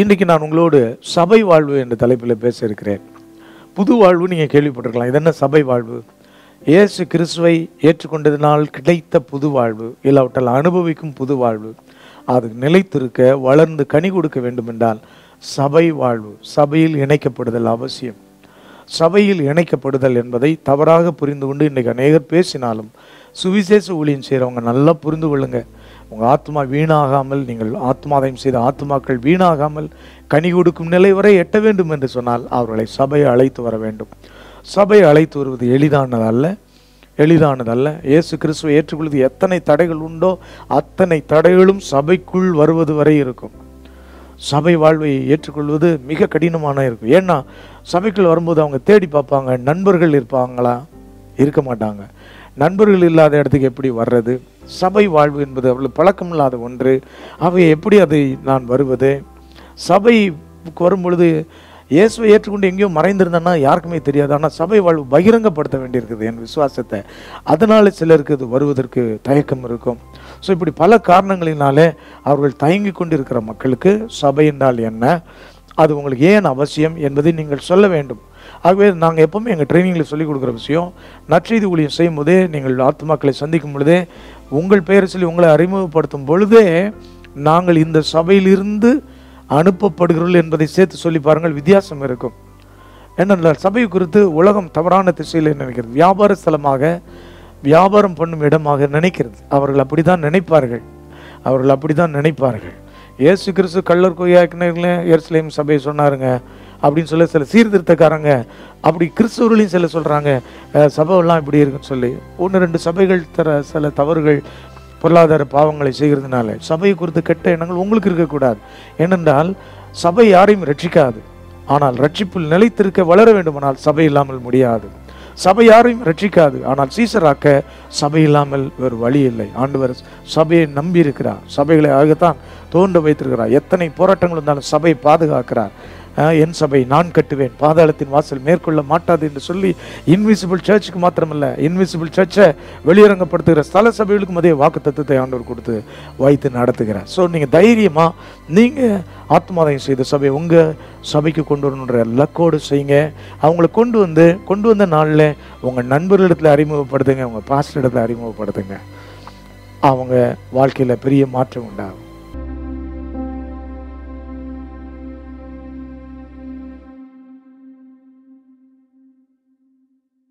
இன்றைக்கு நான் உங்களோடு சபை வாழ்வு என்ற தலைப்பில் பேச இருக்கிறேன். புது வாழ்வு நீங்கள் கேள்விப்பட்டிருக்கலாம். இது என்ன சபை வாழ்வு? இயேசு கிறிஸ்துவை ஏற்றுக்கொண்டதினால் கிடைத்த புது வாழ்வு இல்லாவிட்டால் அனுபவிக்கும் புது வாழ்வு. அது நிலைத்திருக்க வளர்ந்து கனி கொடுக்க வேண்டுமென்றால் சபை வாழ்வு சபையில் இணைக்கப்படுதல் அவசியம். சபையில் இணைக்கப்படுதல் என்பதை தவறாக புரிந்து கொண்டு இன்றைக்கு அநேகர் பேசினாலும் சுவிசேஷ ஊழியம் செய்கிறவங்க நல்லா புரிந்து கொள்ளுங்கள் உங்கள் ஆத்மா வீணாகாமல் நீங்கள் ஆத்மாதயம் செய்த ஆத்மாக்கள் வீணாகாமல் கனி கொடுக்கும் நிலை வரை எட்ட வேண்டும் என்று சொன்னால் அவர்களை சபையை அழைத்து வர வேண்டும். சபையை அழைத்து வருவது எளிதானதல்ல எளிதானதல்ல இயேசு கிறிஸ்துவை ஏற்றுக்கொள்வது எத்தனை தடைகள் உண்டோ அத்தனை தடைகளும் சபைக்குள் வருவது வரை இருக்கும். சபை வாழ்வை ஏற்றுக்கொள்வது மிக கடினமான இருக்கும். ஏன்னா சபைக்குள் வரும்போது அவங்க தேடி பார்ப்பாங்க நண்பர்கள் இருப்பாங்களா? இருக்க மாட்டாங்க. நண்பர்கள் இல்லாத இடத்துக்கு எப்படி வர்றது? சபை வாழ்வு என்பது அவ்வளவு பழக்கம் இல்லாத ஒன்று. அவை எப்படி அதை நான் வருவது? சபைக்கு வரும் பொழுது இயேசுவை ஏற்றுக்கொண்டு எங்கேயோ மறைந்திருந்தேன்னா யாருக்குமே தெரியாது. ஆனால் சபை வாழ்வு பகிரங்கப்படுத்த வேண்டியிருக்குது என் விசுவாசத்தை. அதனால சிலருக்கு இது வருவதற்கு தயக்கம் இருக்கும். ஸோ இப்படி பல காரணங்களினாலே அவர்கள் தயங்கி கொண்டிருக்கிற மக்களுக்கு சபை என்றால் என்ன? அது உங்களுக்கு ஏன் அவசியம் என்பதை நீங்கள் சொல்ல வேண்டும். ஆகவே நாங்கள் எப்பவுமே எங்கள் ட்ரைனிங்கில் சொல்லிக் கொடுக்குற விஷயம் நற்செய்தி ஊழியம் செய்யும் போதே நீங்கள் ஆத்மாக்களை சந்திக்கும் பொழுதே உங்கள் பெயரை சொல்லி உங்களை அறிமுகப்படுத்தும் பொழுதே நாங்கள் இந்த சபையிலிருந்து அனுப்பப்படுகிறோம் என்பதை சேர்த்து சொல்லி பாருங்கள். வித்தியாசம் இருக்கும். என்னென்றால் சபை குறித்து உலகம் தவறான திசையில் நினைக்கிறது? வியாபார ஸ்தலமாக வியாபாரம் பண்ணும் இடமாக நினைக்கிறது. அவர்கள் அப்படிதான் நினைப்பார்கள். அவர்கள் அப்படிதான் நினைப்பார்கள். ஏசு கிறிஸ்து கள்ளர் கொய்யாக்கினர்களே எருசலேம் சபையை சொன்னாருங்க அப்படின்னு சொல்லி சில சீர்திருத்தக்காரங்க அப்படி கிறிஸ்துவர்களையும் சில சொல்கிறாங்க சபையெல்லாம் இப்படி இருக்குன்னு சொல்லி. ஒன்று ரெண்டு சபைகள் தர சில தவறுகள் பொருளாதார பாவங்களை செய்கிறதுனால சபையை குறித்து கெட்ட எண்ணங்கள் உங்களுக்கு இருக்கக்கூடாது. ஏனென்றால் சபை யாரையும் ரட்சிக்காது. ஆனால் ரட்சிப்பில் நிலைத்திருக்க வளர வேண்டுமானால் சபை இல்லாமல் முடியாது. சபை யாரையும் ரட்சிக்காது. ஆனால் சீசராக்க சபை இல்லாமல் வேறு வழி இல்லை. ஆண்டவர் சபையை நம்பி இருக்கிறார். சபைகளை ஆகத்தான் தோன்ற வைத்திருக்கிறார். எத்தனை போராட்டங்கள் இருந்தாலும் சபை பாதுகாக்கிறார். என் சபை நான் கட்டுவேன். பாதாளத்தின் வாசல் மேற்கொள்ள மாட்டாது என்று சொல்லி இன்விசிபிள் சர்ச்சுக்கு மாத்திரமல்ல இன்விசிபிள் சர்ச்சை வெளியரங்கப்படுத்துகிற ஸ்தல சபைகளுக்கும் அதே வாக்கு தத்துவத்தை ஆண்டவர் கொடுத்து வைத்து நடத்துகிறார். ஸோ நீங்கள் தைரியமாக நீங்கள் ஆத்மாதயம் செய்த சபை உங்கள் சபைக்கு கொண்டு வரணுன்ற லக்கோடு செய்யுங்க. அவங்கள கொண்டு வந்து கொண்டு வந்த நாளில் உங்கள் நண்பர்களிடத்தில் அறிமுகப்படுத்துங்க உங்கள் பாஸ்டர் இடத்துல அறிமுகப்படுத்துங்க. அவங்க வாழ்க்கையில் பெரிய மாற்றம் உண்டாகும்.